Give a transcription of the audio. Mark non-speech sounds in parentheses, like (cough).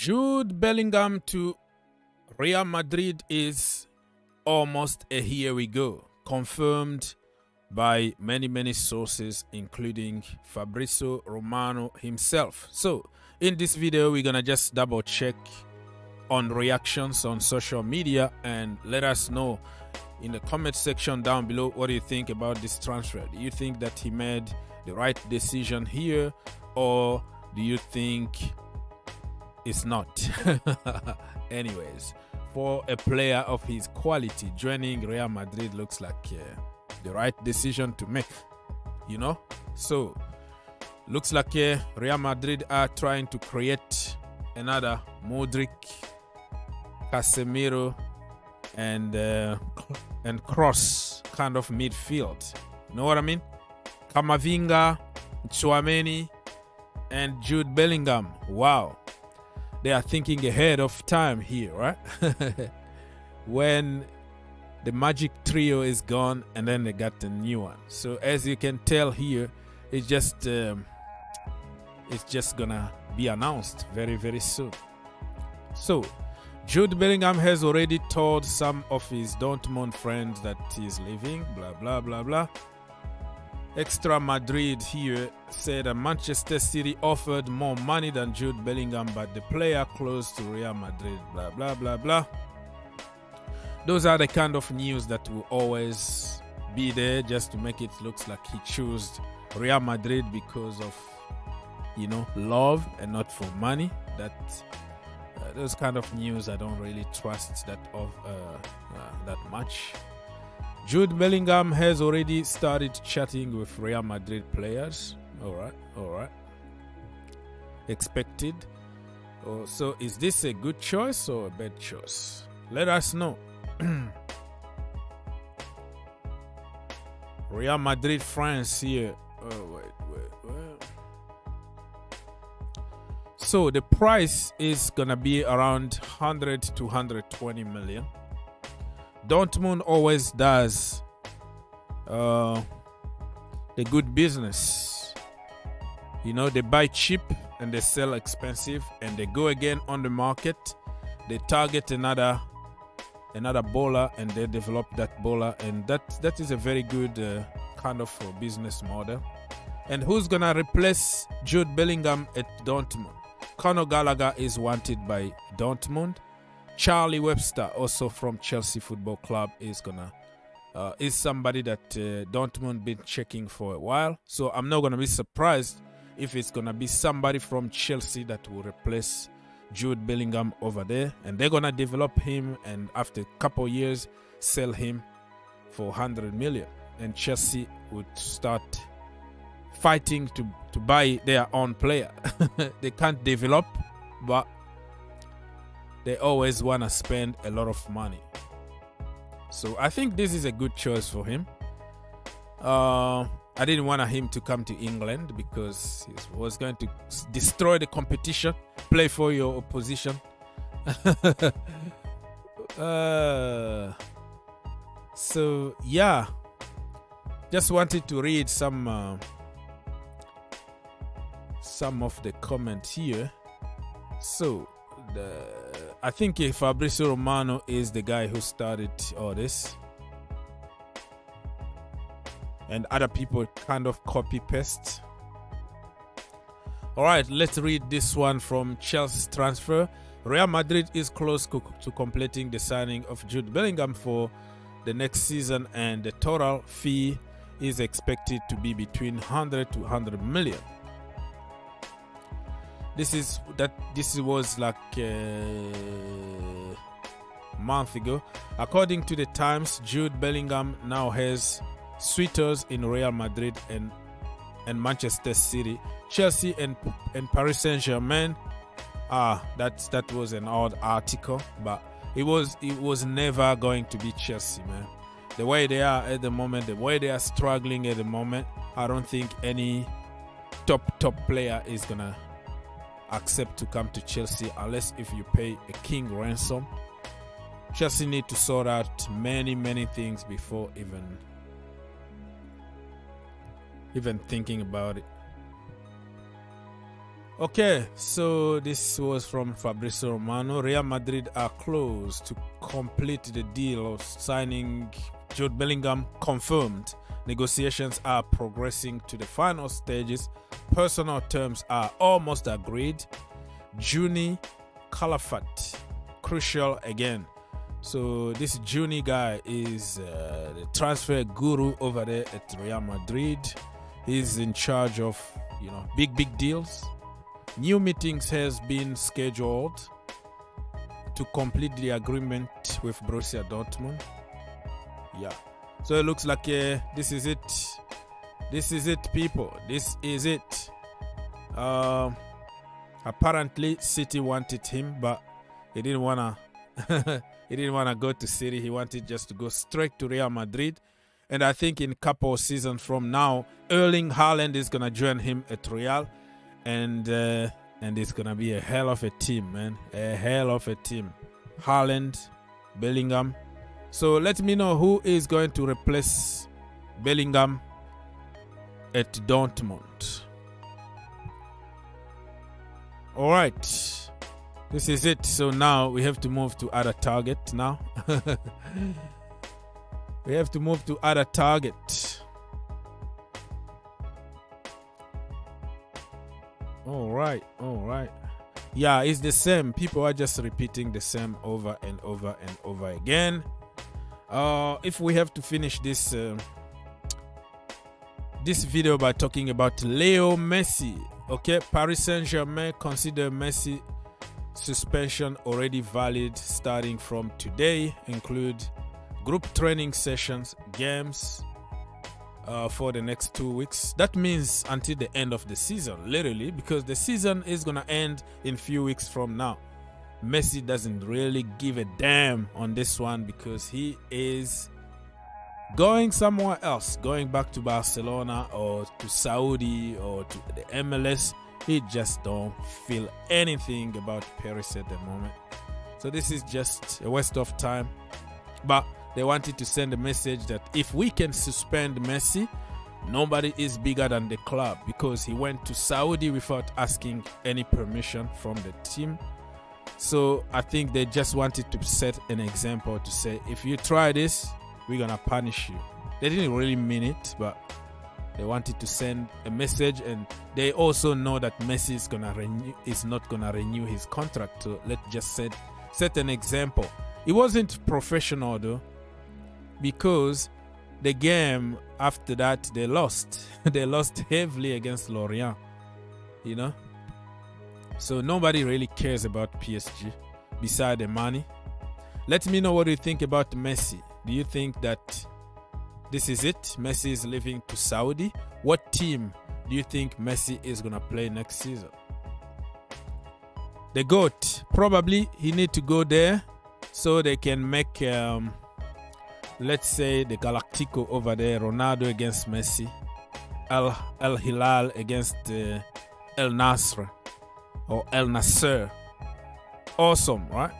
Jude Bellingham to Real Madrid is almost a here we go, confirmed by many, many sources, including Fabrizio Romano himself. So, in this video, we're gonna just double check on reactions on social media and let us know in the comment section down below what do you think about this transfer. Do you think that he made the right decision here, or do you think it's not? (laughs) Anyways, for a player of his quality, joining Real Madrid looks like uh, the right decision to make. You know, so looks like uh, Real Madrid are trying to create another Modric, Casemiro, and uh, and Kroos kind of midfield. You know what I mean? Kamavinga, Tchouameni, and Jude Bellingham. Wow, they are thinking ahead of time here, right? (laughs) when the magic trio is gone and then they got the new one. So as you can tell here it's just um, it's just gonna be announced very very soon. So jude bellingham has already told some of his dortmund friends that he's leaving blah blah blah blah extra madrid here said that manchester city offered more money than jude bellingham but the player close to real madrid blah blah blah blah those are the kind of news that will always be there just to make it looks like he chose Real Madrid because of you know love and not for money. That uh, those kind of news I don't really trust that of uh, uh, that much. Jude Bellingham has already started chatting with Real Madrid players. All right, all right. Expected. Oh, so is this a good choice or a bad choice? Let us know. (clears throat) Real Madrid, France here. Oh, wait, wait, wait. So the price is gonna be around 100 to 120 million. Dortmund always does uh, the good business. You know, they buy cheap and they sell expensive, and they go again on the market. They target another another bowler and they develop that bowler and that that is a very good uh, kind of uh, business model and who's gonna replace Jude Bellingham at Dortmund Conor Gallagher is wanted by Dortmund Charlie Webster also from Chelsea Football Club is gonna uh, is somebody that uh, Dortmund been checking for a while. So I'm not gonna be surprised if it's gonna be somebody from Chelsea that will replace Jude Bellingham over there, and they're gonna develop him, and after a couple years, sell him for 100 million, and Chelsea would start fighting to to buy their own player. (laughs) they can't develop, but they always wanna spend a lot of money. So I think this is a good choice for him. Uh, I didn't want him to come to England because he was going to destroy the competition, play for your opposition. (laughs) uh, so yeah, just wanted to read some uh, some of the comment here. So the I think Fabrizio Romano is the guy who started all this and other people kind of copy paste. All right, let's read this one from Chelsea's transfer. Real Madrid is close to completing the signing of Jude Bellingham for the next season, and the total fee is expected to be between 100 to 100 million. This is that this was like a month ago. According to the Times, Jude Bellingham now has suitors in Real Madrid and and Manchester City, Chelsea and and Paris Saint Germain. Ah, that that was an odd article, but it was it was never going to be Chelsea, man. The way they are at the moment, the way they are struggling at the moment, I don't think any top top player is gonna accept to come to Chelsea unless if you pay a king ransom. Chelsea need to sort out many many things before even even thinking about it. Okay, so this was from Fabrizio Romano. Real Madrid are close to complete the deal of signing Jude Bellingham confirmed. Negotiations are progressing to the final stages. Personal terms are almost agreed. Juni Calafat, crucial again. So this Juni guy is uh, the transfer guru over there at Real Madrid. He's in charge of you know big big deals New meetings has been scheduled to complete the agreement with Borussia Dortmund. Yeah. So it looks like uh, this is it. This is it, people. This is it. Uh, apparently, City wanted him, but he didn't wanna. (laughs) he didn't wanna go to City. He wanted just to go straight to Real Madrid. And I think in a couple of seasons from now, Erling Haaland is gonna join him at Real and uh, and it's gonna be a hell of a team, man. A hell of a team. Haaland, Bellingham. So let me know who is going to replace Bellingham at Dortmund. All right, this is it. So now we have to move to other target. Now (laughs) we have to move to other target. All right, all right. Yeah, it's the same. People are just repeating the same over and over and over again. Uh, if we have to finish this uh, this video by talking about Leo Messi, okay, Paris Saint Germain consider Messi suspension already valid starting from today. Include group training sessions, games, uh, for the next two weeks. That means until the end of the season, literally, because the season is gonna end in few weeks from now. Messi doesn't really give a damn on this one because he is going somewhere else, going back to Barcelona or to Saudi or to the MLS. He just don't feel anything about Paris at the moment. So this is just a waste of time. But they wanted to send a message that if we can suspend Messi, nobody is bigger than the club because he went to Saudi without asking any permission from the team. So I think they just wanted to set an example to say, if you try this, we're gonna punish you. They didn't really mean it, but they wanted to send a message, and they also know that Messi is gonna renew, is not gonna renew his contract. So let's just set set an example. It wasn't professional though because the game after that they lost. (laughs) they lost heavily against Lorient, you know. So nobody really cares about PSG beside the money. Let me know what you think about Messi. Do you think that this is it? Messi is leaving to Saudi. What team do you think Messi is gonna play next season? The goat probably he need to go there so they can make um, let's say the Galactico over there, Ronaldo against Messi, Al Al Hilal against uh, El Nasr or El Nasser. Awesome, right?